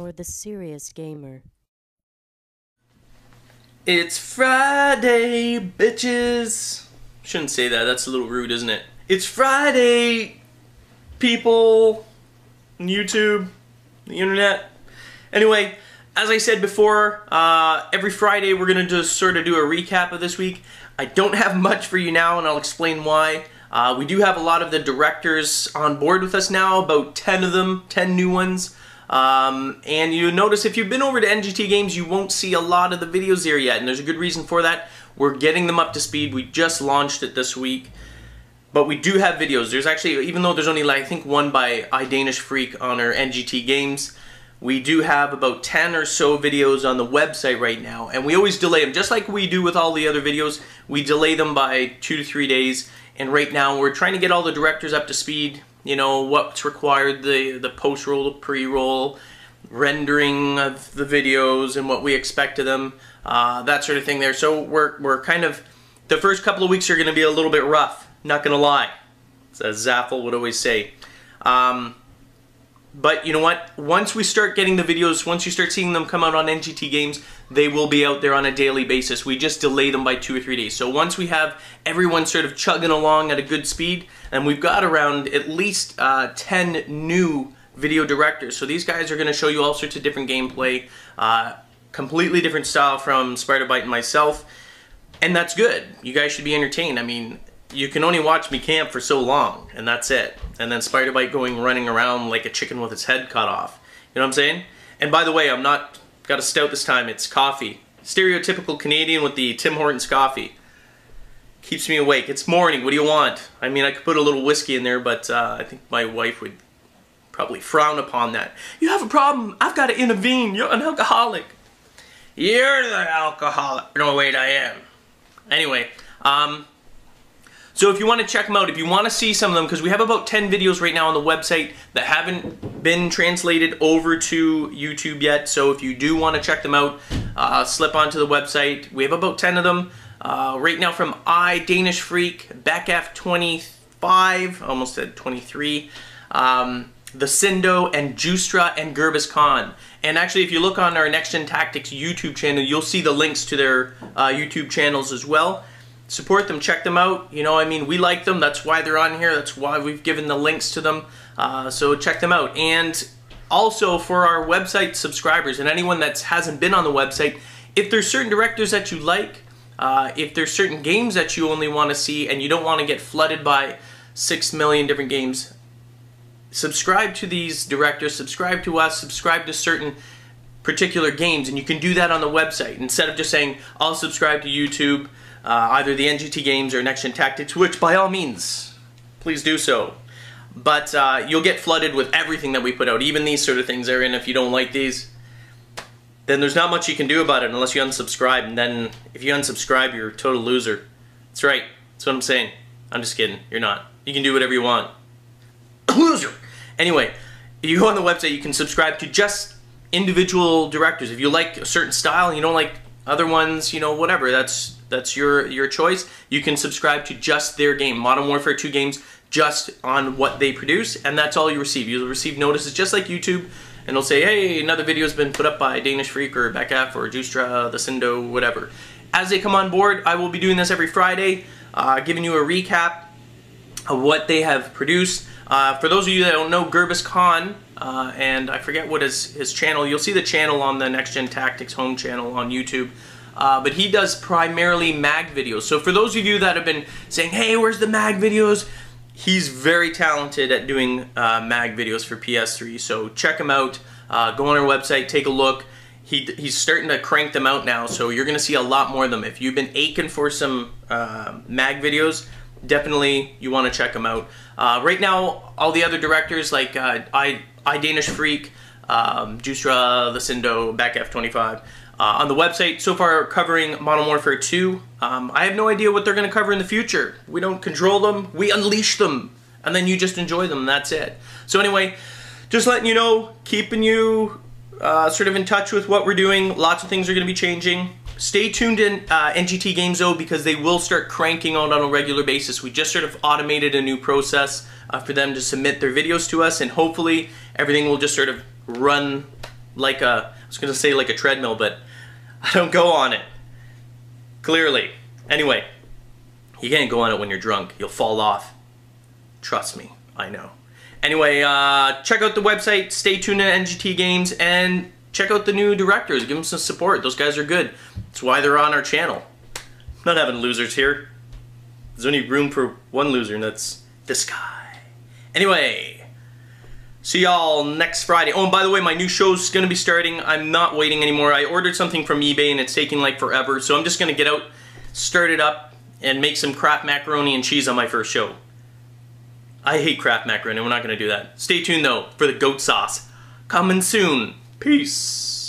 for the serious gamer. It's Friday, bitches. Shouldn't say that. That's a little rude, isn't it? It's Friday, people, YouTube, the internet. Anyway, as I said before, uh, every Friday we're going to just sort of do a recap of this week. I don't have much for you now, and I'll explain why. Uh, we do have a lot of the directors on board with us now, about 10 of them, 10 new ones. Um, and you notice if you've been over to NGT Games, you won't see a lot of the videos there yet, and there's a good reason for that. We're getting them up to speed. We just launched it this week. But we do have videos. There's actually, even though there's only like, I think one by iDanish Freak on our NGT Games, we do have about 10 or so videos on the website right now, and we always delay them. Just like we do with all the other videos, we delay them by two to three days, and right now we're trying to get all the directors up to speed, you know, what's required, the, the post-roll, the pre-roll, rendering of the videos and what we expect of them, uh, that sort of thing there. So we're, we're kind of, the first couple of weeks are going to be a little bit rough, not going to lie, as Zaffel would always say. Um, but you know what? Once we start getting the videos, once you start seeing them come out on NGT Games, they will be out there on a daily basis. We just delay them by two or three days. So once we have everyone sort of chugging along at a good speed, and we've got around at least uh, 10 new video directors. So these guys are going to show you all sorts of different gameplay, uh, completely different style from Spider-Bite and myself. And that's good. You guys should be entertained. I mean, you can only watch me camp for so long, and that's it. And then Spider Bite going running around like a chicken with its head cut off. You know what I'm saying? And by the way, I'm not got a stout this time. It's coffee. Stereotypical Canadian with the Tim Hortons coffee. Keeps me awake. It's morning. What do you want? I mean, I could put a little whiskey in there, but uh, I think my wife would probably frown upon that. You have a problem. I've got to intervene. You're an alcoholic. You're the alcoholic. No, wait, I am. Anyway, um, so if you want to check them out, if you want to see some of them, because we have about 10 videos right now on the website that haven't been translated over to YouTube yet. So if you do want to check them out, uh, slip onto the website. We have about 10 of them. Uh, right now from iDanish Freak, BackF25, almost said 23, um, The Sindo, and Justra and Gerbis Khan. And actually, if you look on our Next Gen Tactics YouTube channel, you'll see the links to their uh, YouTube channels as well support them, check them out. You know, I mean, we like them. That's why they're on here. That's why we've given the links to them. Uh, so check them out. And also for our website subscribers and anyone that hasn't been on the website, if there's certain directors that you like, uh, if there's certain games that you only want to see and you don't want to get flooded by six million different games, subscribe to these directors, subscribe to us, subscribe to certain particular games, and you can do that on the website instead of just saying, I'll subscribe to YouTube, uh, either the NGT games or Next Gen Tactics, which by all means, please do so. But uh, you'll get flooded with everything that we put out, even these sort of things are in. If you don't like these, then there's not much you can do about it unless you unsubscribe. And then if you unsubscribe, you're a total loser. That's right. That's what I'm saying. I'm just kidding. You're not. You can do whatever you want. loser! Anyway, if you go on the website, you can subscribe to just individual directors. If you like a certain style and you don't like other ones, you know, whatever, that's that's your your choice. You can subscribe to just their game, Modern Warfare 2 games, just on what they produce, and that's all you receive. You'll receive notices just like YouTube, and they'll say, hey, another video has been put up by Danish Freak or BackF or Justra, The Sindo, whatever. As they come on board, I will be doing this every Friday, uh, giving you a recap of what they have produced. Uh, for those of you that don't know, Gerbis Khan, uh, and I forget what is his channel, you'll see the channel on the Next Gen Tactics home channel on YouTube. Uh, but he does primarily mag videos. So for those of you that have been saying, hey, where's the mag videos? He's very talented at doing uh, mag videos for PS3. So check him out. Uh, go on our website, take a look. He, he's starting to crank them out now, so you're going to see a lot more of them. If you've been aching for some uh, mag videos, definitely you want to check them out. Uh, right now, all the other directors like uh, I, Danish Freak, um, Justra, Lucindo, Back F25, uh, on the website, so far covering Modern Warfare 2. Um, I have no idea what they're going to cover in the future. We don't control them, we unleash them, and then you just enjoy them, that's it. So anyway, just letting you know, keeping you uh, sort of in touch with what we're doing. Lots of things are going to be changing. Stay tuned in uh, NGT Games though because they will start cranking out on a regular basis. We just sort of automated a new process uh, for them to submit their videos to us and hopefully everything will just sort of run like a, I was gonna say like a treadmill, but I don't go on it. Clearly. Anyway, you can't go on it when you're drunk. You'll fall off. Trust me, I know. Anyway, uh, check out the website, stay tuned to NGT Games, and check out the new directors. Give them some support. Those guys are good. That's why they're on our channel. Not having losers here. There's only room for one loser, and that's this guy. Anyway, see y'all next Friday. Oh, and by the way, my new show's gonna be starting. I'm not waiting anymore. I ordered something from eBay, and it's taking like forever, so I'm just gonna get out, start it up, and make some Kraft macaroni and cheese on my first show. I hate Kraft macaroni, we're not gonna do that. Stay tuned though for the goat sauce. Coming soon. Peace.